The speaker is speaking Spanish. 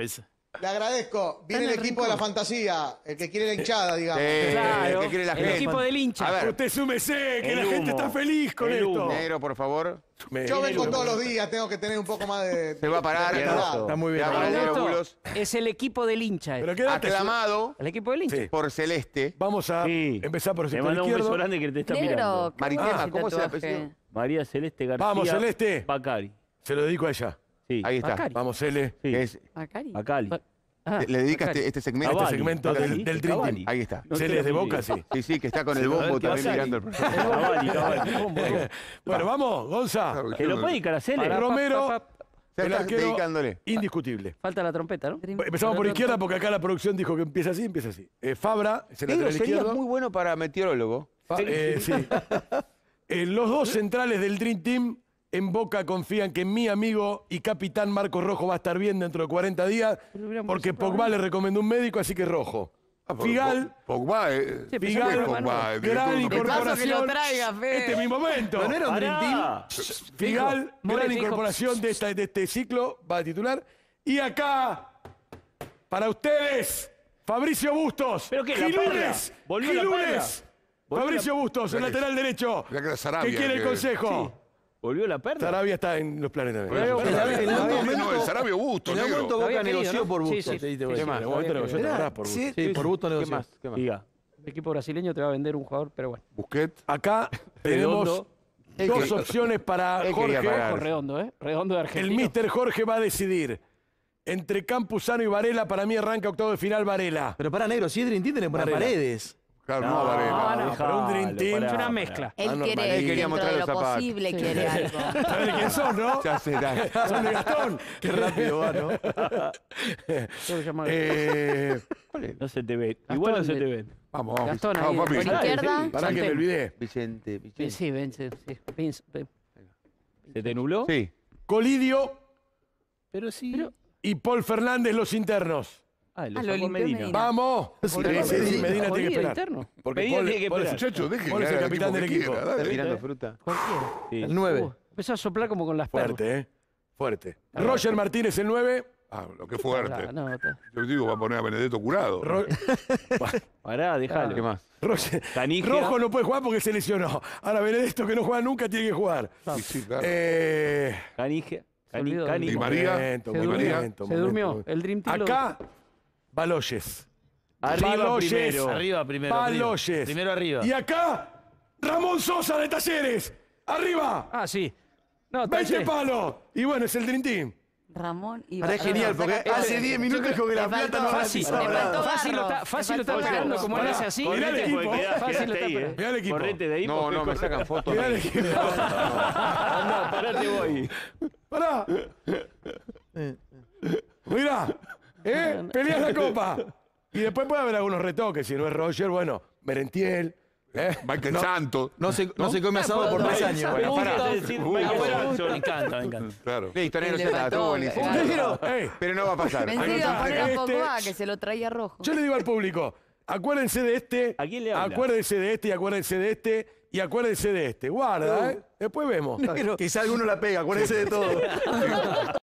Es- Le agradezco. Viene el en el equipo de la rincón. fantasía, el que quiere la hinchada, digamos. Eh, Claro, ¿qué quiere la el gente? equipo del hincha. A ver, Usted súmese, que El la gente humo. está feliz con El esto. humo. negro, por favor. Me- Yo vengo todos los días, tengo que tener un poco más de. Se va a parar. de verdad. Está muy bien. El negro Bulos. es el equipo del hincha. Pero este. quédate. Aclamado El equipo del hincha. Sí. por Celeste. Vamos a Sí. empezar por el Le sector mando un beso izquierdo. grande que te está Negro, mirando. qué Maritema, ¿cómo se llama tatuaje. María Celeste García. Vamos, Celeste. Bacari. Se lo dedico a ella. Sí. Ahí está. Bacari. Vamos, Cele. Sí. Que es-. Ah, le dedica este, este segmento. Este segmento del, del Dream. Team. Ahí está. No Cele te es de Boca, sí. Sí, sí, que está con el Sí, a ver bombo qué también pasa. mirando el programa. Cavalli, Cavalli. Bueno, vamos, Gonza. Que lo puede dedicar a Cele. Pará, Romero, pa, pa, pa. Ya el arquero dedicándole. indiscutible. Falta la trompeta, ¿no? Dream- Empezamos por izquierda porque acá la producción dijo que empieza así, empieza así. Eh, Fabra, es el Negro lateral sería izquierdo. muy bueno para meteorólogo. Fa- eh, sí. Eh, los dos centrales del Dream Team en Boca confían que mi amigo y capitán Marcos Rojo va a estar bien dentro de 40 días porque. Pogba le recomendó un médico, así que Rojo. Figal, Pogba, eh. Sí, pero Figal, Pogba, eh, gran director, no- De paso que lo incorporación. traiga, Fe. Este es mi momento. Pará. Figal, gran incorporación de, esta- de este ciclo, va a titular. Y acá, para ustedes, Fabricio Bustos. ¿Pero qué, la? Gilunes, ¿Volvió la Gilunes. perla? ¿Volvió Fabricio Bustos, el lateral derecho. mirá que era Sarabia ¿Qué quiere el que- consejo? ¿Volvió la perla? Sarabia está en los planes también. Pero- En algún en momento, no, Busto, En algún momento Boca querido, negoció ¿no? por sí, sí, sí. Te Mirá, acordás, por sí, Bustos. sí, por Bustos ¿Qué negoció. más? ¿Qué más? Diga. El equipo brasileño te va a vender un jugador, pero bueno. Busquet. Acá tenemos Redondo. dos opciones para Jorge. redondo, ¿eh? Redondo de El. Mister Jorge va a decidir. Entre Campuzano y Varela, para mí arranca octavo de final Varela. Pero para negro, si es Dream Team, tenés que poner paredes. Claro, no, Varela. no, pero un Dream Team. Es una mezcla. Él Anormal. quiere, Él quería mostrar los zapatos. posible, quiere algo. ¿Sabes de quién son, no? Ya será. Son de Gastón. Qué rápido va, ¿no? Eh, No se te ve. Igual no se te ven. Vamos, vamos. Gastón ahí, Vamos, por izquierda, pará que me olvidé. Vicente, Vicente. sí. ¿Se te nubló? Sí. Colidio Pero sí. y Paul Fernández, los internos. Ah, lo Ah, limpió Medina. Medina. Vamos. Sí, Medina tiene que esperar. interno. Porque Medina Paul, tiene que Paul esperar. Muchachos, dejen Paul es que el capitán del equipo. quiera, dale. Tirando fruta. Cualquiera. Sí. El 9. Uh, empezó a soplar como con las perras. Fuerte, ¿eh? Fuerte. Roger Martínez, el 9. Ah, lo que fuerte. No, está- Yo digo, va a poner a Benedetto curado. Ro- Pará, déjalo. ¿Qué más? Roger- Canigia. Rojo no puede jugar porque se lesionó. Ahora Benedetto, que no juega nunca, tiene que jugar. Sí, sí, claro. Eh, Canigia. Cani, olvidó. Cani. Di María. momento, Se momento, durmió, momento, se durmió. momento. El Dream Team lo- Acá, Baloyes. Arriba Baloyes. primero. Arriba primero. arriba. Baloyes. Primero arriba. Y acá, Ramón Sosa de Talleres. Arriba. Ah, sí. No, 20 Talle. palos. Y bueno, es el Dream Team. Ramón y Ahora es genial, porque hace 10 minutos dijo que la plata no Fácil. Fácil lo está, fácil lo está pegando como le hace así. Mirá el equipo. Fácil quedaste está para- eh. Mirá el equipo. Correte de ahí. No, porque no, me sacan fotos. Mirá el equipo. Anda, parate voy. Pará. Mirá. ¿Eh? Peleas la copa. Y después puede haber algunos retoques. Si no es Roger, bueno, Merentiel. ¿eh? Michael Santos. No se, no se come asado por No, 3 no, años. Bueno, pará. Ah. Me encanta, me encanta. Claro. Listo, negro, Le ya está. Estuvo buenísimo. Pero, Pero no va a pasar. Vencido a poner a Pogba, que se lo traía rojo. yo le digo al público, acuérdense de este, ¿A quién le habla? acuérdense de este y acuérdense de este y acuérdense de este. Guarda, ¿eh? Después vemos. Quizá alguno la pega, acuérdense de todo.